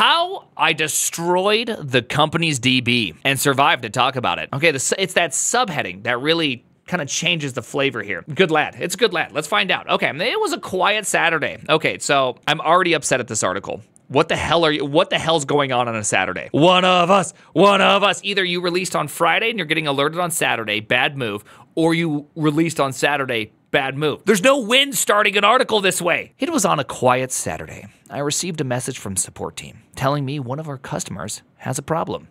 how I destroyed the company's DB and survived to talk about it. Okay, the, it's that subheading that really kind of changes the flavor here. Good lad. It's a good lad. Let's find out. Okay, it was a quiet Saturday. Okay, so I'm already upset at this article. What the hell are you? What the hell's going on on a Saturday? One of us, one of us. Either you released on Friday and you're getting alerted on Saturday, bad move, or you released on Saturday, bad move. There's no win starting an article this way. It was on a quiet Saturday. I received a message from support team telling me one of our customers has a problem.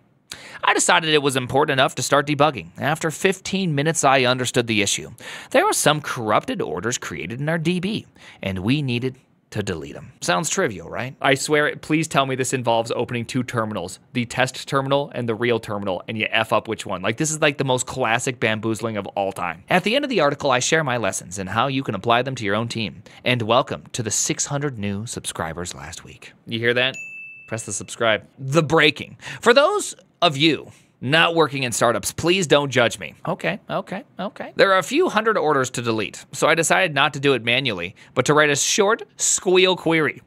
I decided it was important enough to start debugging. After 15 minutes, I understood the issue. There were some corrupted orders created in our DB, and we needed to delete them. Sounds trivial, right? I swear it. Please tell me this involves opening two terminals, the test terminal and the real terminal, and you F up which one. Like, this is like the most classic bamboozling of all time. At the end of the article, I share my lessons and how you can apply them to your own team. And welcome to the 600 new subscribers last week. You hear that? Press the subscribe. The breaking. For those of you not working in startups, please don't judge me. Okay, okay, okay. There are a few hundred orders to delete, so I decided not to do it manually, but to write a short squeal query.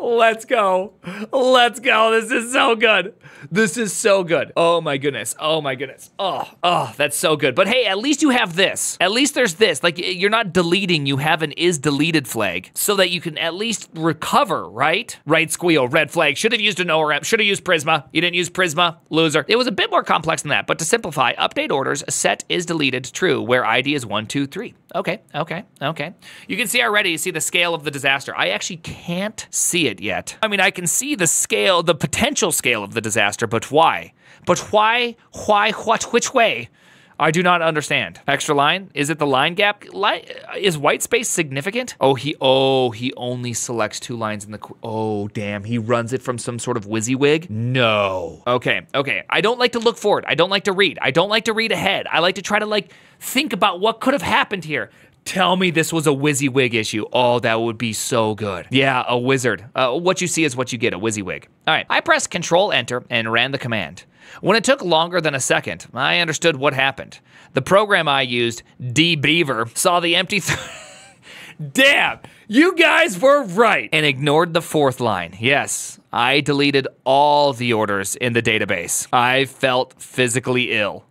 Let's go. Let's go. This is so good. This is so good. Oh my goodness. Oh my goodness. Oh, oh, that's so good. But hey, at least you have this. At least there's this. Like you're not deleting, you have an is deleted flag so that you can at least recover, right? Right squeal, red flag. Should have used an ORM. Should have used Prisma. You didn't use Prisma. Loser. It was a bit more complex than that, but to simplify, update orders, set is deleted true where ID is one, two, three. Okay, okay, okay. You can see already, you see the scale of the disaster. I actually can't see it yet. I mean, I can see the scale, the potential scale of the disaster, but why? But why, why, what, which way? I do not understand. Extra line? Is it the line gap? Is white space significant? Oh, he oh he only selects two lines in the. Oh damn, he runs it from some sort of WYSIWYG. No. Okay, okay. I don't like to look forward. I don't like to read. I don't like to read ahead. I like to try to like think about what could have happened here. Tell me this was a WYSIWYG issue. Oh, that would be so good. Yeah, a wizard. Uh, what you see is what you get, a WYSIWYG. All right, I pressed Control Enter and ran the command. When it took longer than a second, I understood what happened. The program I used, dbeaver, saw the empty. Damn, you guys were right and ignored the fourth line. Yes, I deleted all the orders in the database. I felt physically ill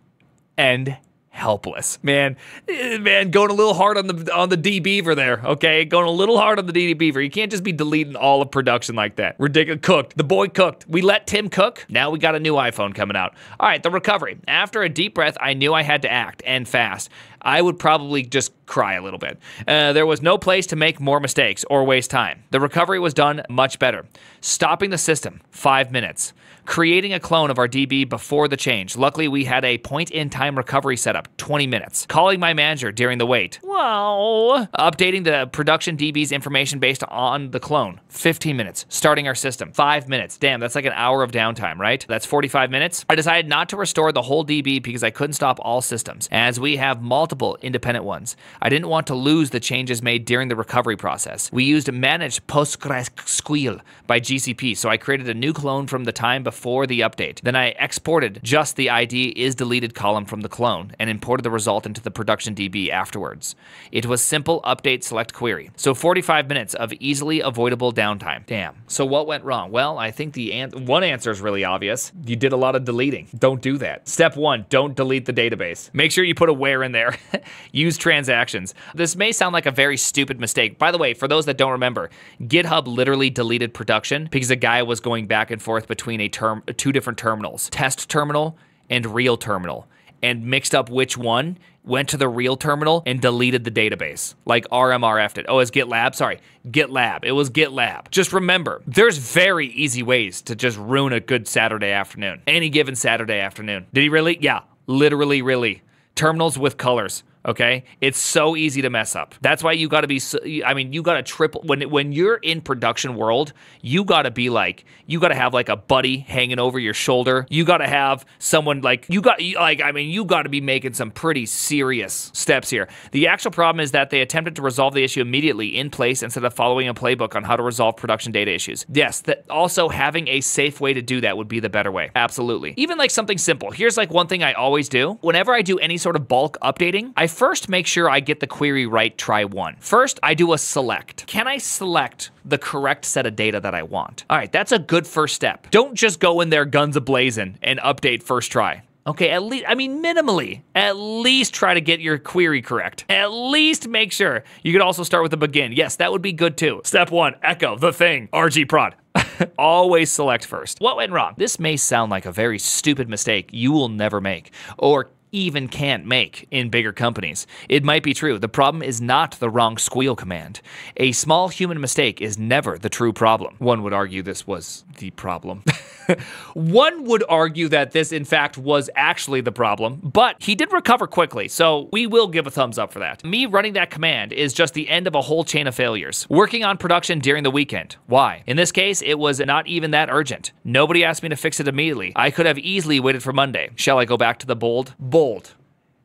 and helpless. Man, eh, man, going a little hard on the on the DBeaver there. Okay, going a little hard on the DBeaver. You can't just be deleting all of production like that. Ridiculous. Cooked. The boy cooked. We let Tim cook. Now we got a new iPhone coming out. All right, the recovery. After a deep breath, I knew I had to act and fast. I would probably just cry a little bit. Uh, there was no place to make more mistakes or waste time. The recovery was done much better. Stopping the system, five minutes creating a clone of our DB before the change. Luckily, we had a point in time recovery setup, 20 minutes. Calling my manager during the wait. Wow. Updating the production DB's information based on the clone, 15 minutes. Starting our system, five minutes. Damn, that's like an hour of downtime, right? That's 45 minutes. I decided not to restore the whole DB because I couldn't stop all systems, as we have multiple independent ones. I didn't want to lose the changes made during the recovery process. We used managed PostgreSQL by GCP, so I created a new clone from the time before before the update. Then I exported just the ID is deleted column from the clone and imported the result into the production DB afterwards. It was simple update select query. So 45 minutes of easily avoidable downtime. Damn. So what went wrong? Well, I think the an one answer is really obvious. You did a lot of deleting. Don't do that. Step one, don't delete the database. Make sure you put a where in there. Use transactions. This may sound like a very stupid mistake. By the way, for those that don't remember, GitHub literally deleted production because a guy was going back and forth between a term two different terminals, test terminal and real terminal, and mixed up which one went to the real terminal and deleted the database. Like RMRF'd oh, it. Oh, it's GitLab? Sorry, GitLab. It was GitLab. Just remember, there's very easy ways to just ruin a good Saturday afternoon. Any given Saturday afternoon. Did he really? Yeah, literally, really. Terminals with colors okay? It's so easy to mess up. That's why you got to be i mean you got to triple when when you're in production world you got to be like you got to have like a buddy hanging over your shoulder. You got to have someone like you got like i mean you got to be making some pretty serious steps here. The actual problem is that they attempted to resolve the issue immediately in place instead of following a playbook on how to resolve production data issues. Yes that also having a safe way to do that would be the better way. Absolutely. Even like something simple. Here's like one thing i always do. Whenever i do any sort of bulk updating i first make sure I get the query right try one. First, I do a select. Can I select the correct set of data that I want? All right, that's a good first step. Don't just go in there guns ablazing and update first try. Okay, at least, I mean, minimally, at least try to get your query correct. At least make sure. You could also start with the begin. Yes, that would be good too. Step one, echo, the thing, RG prod. Always select first. What went wrong? This may sound like a very stupid mistake you will never make, or even can't make in bigger companies. It might be true. The problem is not the wrong squeal command. A small human mistake is never the true problem. One would argue this was the problem. One would argue that this, in fact, was actually the problem, but he did recover quickly, so we will give a thumbs up for that. Me running that command is just the end of a whole chain of failures. Working on production during the weekend. Why? In this case, it was not even that urgent. Nobody asked me to fix it immediately. I could have easily waited for Monday. Shall I go back to the bold? Bold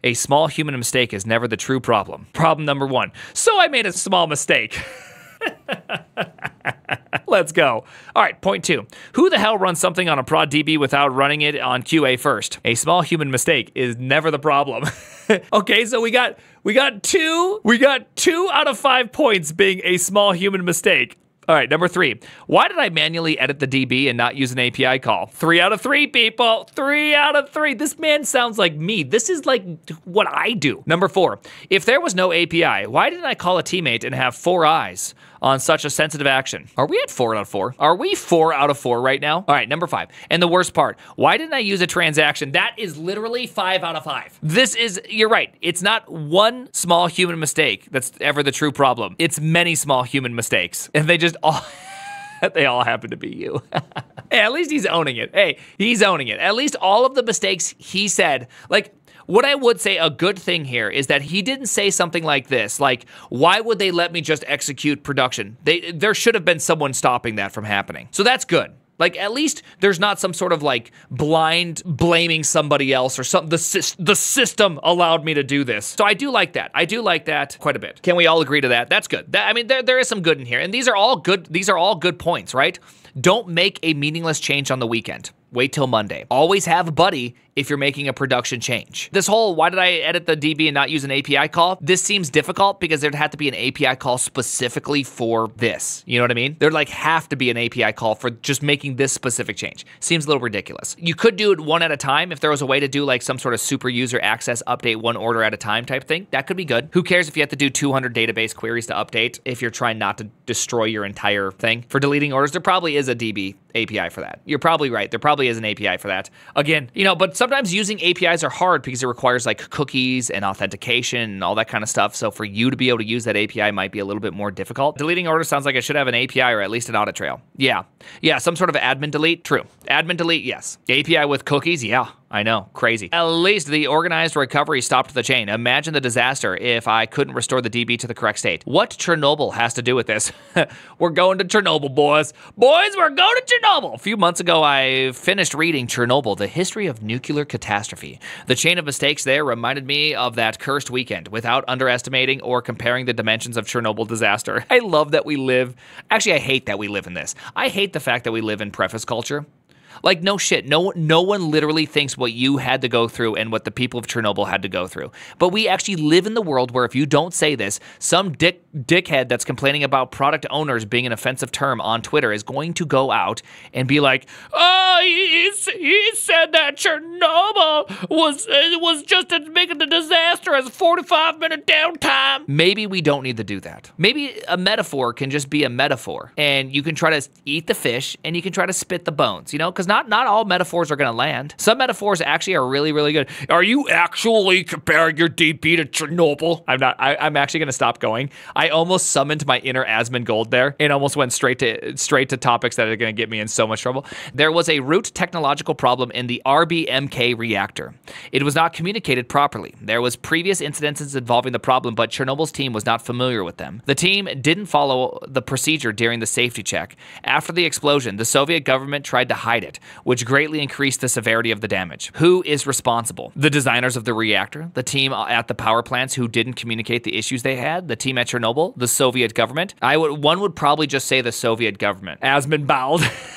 A small human mistake is never the true problem. Problem number one. So I made a small mistake. Let's go. All right, point two. Who the hell runs something on a prod DB without running it on QA first? A small human mistake is never the problem. okay, so we got we got two we got two out of five points being a small human mistake. All right, number three. Why did I manually edit the DB and not use an API call? Three out of three, people. Three out of three. This man sounds like me. This is like what I do. Number four. If there was no API, why didn't I call a teammate and have four eyes? On such a sensitive action. Are we at four out of four? Are we four out of four right now? All right, number five. And the worst part, why didn't I use a transaction? That is literally five out of five. This is, you're right. It's not one small human mistake that's ever the true problem. It's many small human mistakes. And they just all. they all happen to be you. hey, at least he's owning it. Hey, he's owning it. At least all of the mistakes he said, like, what I would say a good thing here is that he didn't say something like this, like, why would they let me just execute production? They there should have been someone stopping that from happening. So that's good. Like at least there's not some sort of like blind blaming somebody else or something. The the system allowed me to do this, so I do like that. I do like that quite a bit. Can we all agree to that? That's good. That, I mean, there there is some good in here, and these are all good. These are all good points, right? Don't make a meaningless change on the weekend. Wait till Monday. Always have a buddy if you're making a production change. This whole why did I edit the DB and not use an API call? This seems difficult because there'd have to be an API call specifically for this. You know what I mean? There'd like have to be an API call for just making this specific change. Seems a little ridiculous. You could do it one at a time if there was a way to do like some sort of super user access update one order at a time type thing. That could be good. Who cares if you have to do 200 database queries to update if you're trying not to destroy your entire thing? For deleting orders, there probably is a DB API for that. You're probably right. There probably is an API for that. Again, you know, but sometimes using APIs are hard because it requires like cookies and authentication and all that kind of stuff. So for you to be able to use that API might be a little bit more difficult. Deleting orders sounds like it should have an API or at least an audit trail. Yeah. Yeah, some sort of admin delete. True. Admin delete, yes. API with cookies, yeah. I know, crazy. At least the organized recovery stopped the chain. Imagine the disaster if I couldn't restore the DB to the correct state. What Chernobyl has to do with this? we're going to Chernobyl, boys. Boys, we're going to Chernobyl. A few months ago, I finished reading Chernobyl, the history of nuclear catastrophe. The chain of mistakes there reminded me of that cursed weekend without underestimating or comparing the dimensions of Chernobyl disaster. I love that we live, actually, I hate that we live in this. I hate the fact that we live in preface culture. Like no shit. No no one literally thinks what you had to go through and what the people of Chernobyl had to go through. But we actually live in the world where if you don't say this, some dick dickhead that's complaining about product owners being an offensive term on Twitter is going to go out and be like, "Oh, he, he said that Chernobyl was uh, was just as big of a disaster as a 45 minute downtime." Maybe we don't need to do that. Maybe a metaphor can just be a metaphor, and you can try to eat the fish and you can try to spit the bones. You know, because because not not all metaphors are going to land. Some metaphors actually are really really good. Are you actually comparing your DB to Chernobyl? I'm not. I, am actually going to stop going. I almost summoned my inner Asmongold there and almost went straight to straight to topics that are going to get me in so much trouble. There was a root technological problem in the RBMK reactor. It was not communicated properly. There was previous incidences involving the problem, but Chernobyl's team was not familiar with them. The team didn't follow the procedure during the safety check. After the explosion, the Soviet government tried to hide it which greatly increased the severity of the damage. Who is responsible? The designers of the reactor, the team at the power plants who didn't communicate the issues they had, the team at Chernobyl, the Soviet government. I would one would probably just say the Soviet government. Asmongold.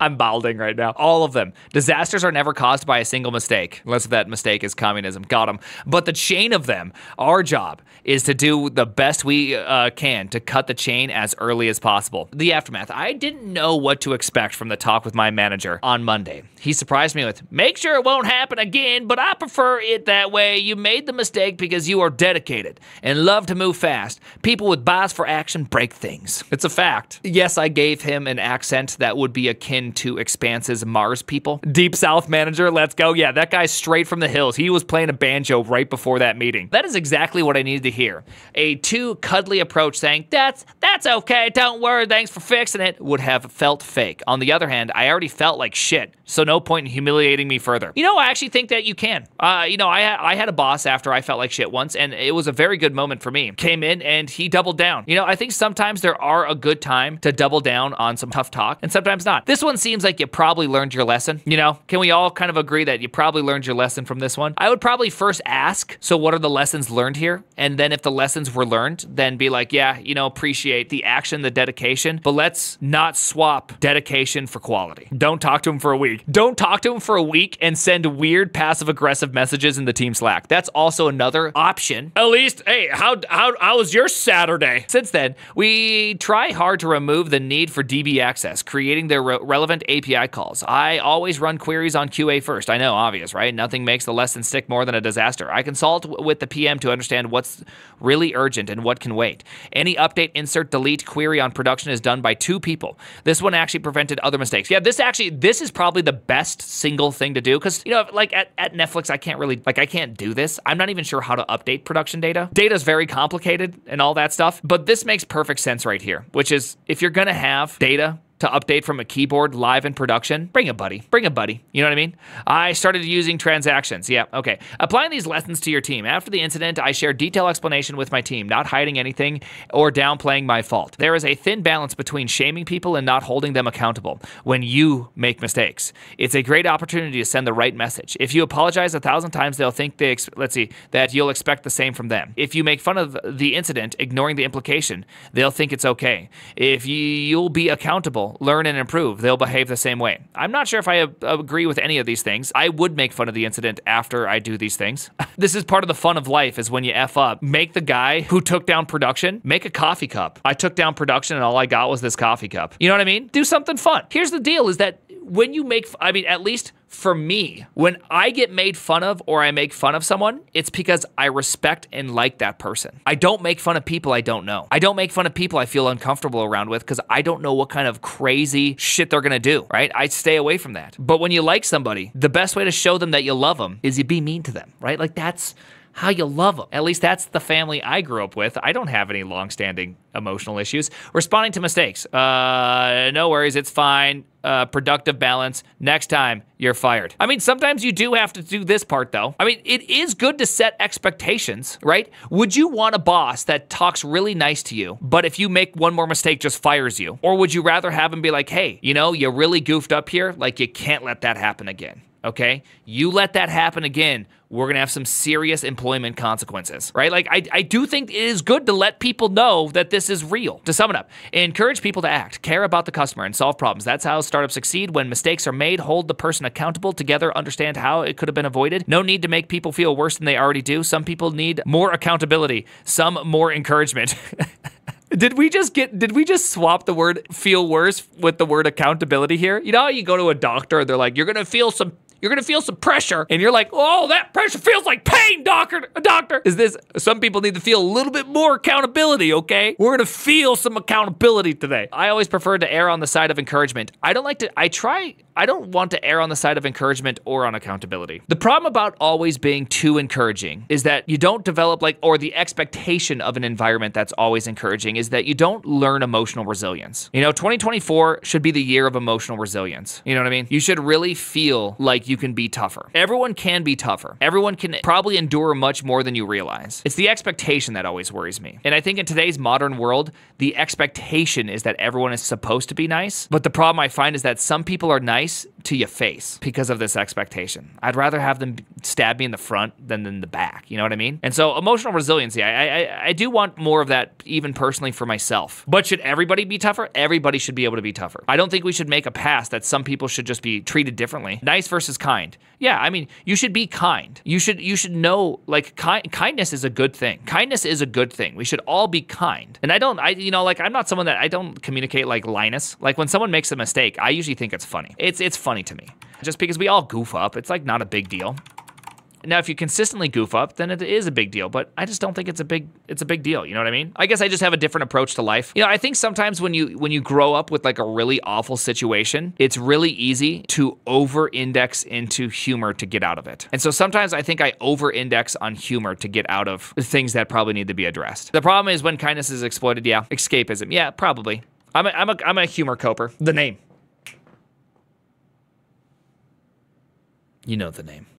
I'm balding right now. All of them. Disasters are never caused by a single mistake, unless that mistake is communism. Got them. But the chain of them, our job is to do the best we uh, can to cut the chain as early as possible. The aftermath. I didn't know what to expect from the talk with my manager on Monday. He surprised me with, make sure it won't happen again, but I prefer it that way. You made the mistake because you are dedicated and love to move fast. People with bias for action break things. It's a fact. Yes, I gave him an accent that would be akin to Expanse's Mars people. Deep South manager, let's go. Yeah, that guy's straight from the hills. He was playing a banjo right before that meeting. That is exactly what I needed to hear. A too cuddly approach saying, that's, that's okay, don't worry, thanks for fixing it, would have felt fake. On the other hand, I already felt like shit, so no point in humiliating me further. You know, I actually think that you can. Uh, you know, I, I had a boss after I felt like shit once, and it was a very good moment for me. Came in and he doubled down. You know, I think sometimes there are a good time to double down on some tough talk, and sometimes not. This one seems like you probably learned your lesson. You know, can we all kind of agree that you probably learned your lesson from this one? I would probably first ask, so what are the lessons learned here? And then if the lessons were learned, then be like, yeah, you know, appreciate the action, the dedication, but let's not swap dedication for quality. Don't talk to him for a week. Don't talk to him for a week and send weird passive aggressive messages in the team Slack. That's also another option. At least, hey, how how how was your Saturday? Since then, we try hard to remove the need for DB access, creating the re relevant API calls. I always run queries on QA first. I know, obvious, right? Nothing makes the lesson stick more than a disaster. I consult with the PM to understand what's really urgent and what can wait. Any update, insert, delete query on production is done by two people. This one actually prevented other mistakes. Yeah, this actually this is probably the best single thing to do because you know, like at, at Netflix, I can't really like I can't do this. I'm not even sure how to update production data. Data is very complicated and all that stuff, but this makes perfect sense right here, which is if you're gonna have data to update from a keyboard live in production, bring a buddy. Bring a buddy. You know what I mean? I started using transactions. Yeah, okay. Applying these lessons to your team. After the incident, I shared detailed explanation with my team, not hiding anything or downplaying my fault. There is a thin balance between shaming people and not holding them accountable when you make mistakes. It's a great opportunity to send the right message. If you apologize a thousand times, they'll think they let's see that you'll expect the same from them. If you make fun of the incident, ignoring the implication, they'll think it's okay. If you, you'll be accountable learn and improve, they'll behave the same way. I'm not sure if I agree with any of these things. I would make fun of the incident after I do these things. this is part of the fun of life is when you F up. Make the guy who took down production, make a coffee cup. I took down production and all I got was this coffee cup. You know what I mean? Do something fun. Here's the deal is that when you make, I mean, at least for me, when I get made fun of or I make fun of someone, it's because I respect and like that person. I don't make fun of people I don't know. I don't make fun of people I feel uncomfortable around with because I don't know what kind of crazy shit they're gonna do, right? I stay away from that. But when you like somebody, the best way to show them that you love them is you be mean to them, right? Like that's how you love them. At least that's the family I grew up with. I don't have any long-standing emotional issues. Responding to mistakes. Uh, no worries, it's fine. Uh, productive balance. Next time, you're fired. I mean, sometimes you do have to do this part, though. I mean, it is good to set expectations, right? Would you want a boss that talks really nice to you, but if you make one more mistake, just fires you? Or would you rather have him be like, hey, you know, you really goofed up here? Like, you can't let that happen again okay? You let that happen again, we're gonna have some serious employment consequences, right? Like, I, I do think it is good to let people know that this is real. To sum it up, encourage people to act, care about the customer, and solve problems. That's how startups succeed. When mistakes are made, hold the person accountable, together understand how it could have been avoided. No need to make people feel worse than they already do. Some people need more accountability, some more encouragement. Did we just get did we just swap the word feel worse with the word accountability here? You know how you go to a doctor and they're like, you're gonna feel some you're gonna feel some pressure, and you're like, oh, that pressure feels like pain, doctor. A doctor, is this? Some people need to feel a little bit more accountability. Okay, we're gonna feel some accountability today. I always prefer to err on the side of encouragement. I don't like to. I try. I don't want to err on the side of encouragement or on accountability. The problem about always being too encouraging is that you don't develop like, or the expectation of an environment that's always encouraging is that you don't learn emotional resilience. You know, 2024 should be the year of emotional resilience. You know what I mean? You should really feel like you can be tougher. Everyone can be tougher. Everyone can probably endure much more than you realize. It's the expectation that always worries me. And I think in today's modern world, the expectation is that everyone is supposed to be nice. But the problem I find is that some people are nice to your face because of this expectation. I'd rather have them stab me in the front than in the back. You know what I mean? And so emotional resiliency, I, I, I do want more of that even personally for myself. But should everybody be tougher? Everybody should be able to be tougher. I don't think we should make a pass that some people should just be treated differently. Nice versus kind. Yeah, I mean, you should be kind. You should you should know like ki- kindness is a good thing. Kindness is a good thing. We should all be kind. And I don't I you know like I'm not someone that I don't communicate like Linus. Like when someone makes a mistake, I usually think it's funny. It's it's funny to me. Just because we all goof up, it's like not a big deal. Now, if you consistently goof up, then it is a big deal. But I just don't think it's a big it's a big deal. You know what I mean? I guess I just have a different approach to life. You know, I think sometimes when you when you grow up with like a really awful situation, it's really easy to over-index into humor to get out of it. And so sometimes I think I over-index on humor to get out of things that probably need to be addressed. The problem is when kindness is exploited. Yeah, escapism. Yeah, probably. I'm a, I'm a, I'm a humor coper. The name. You know the name.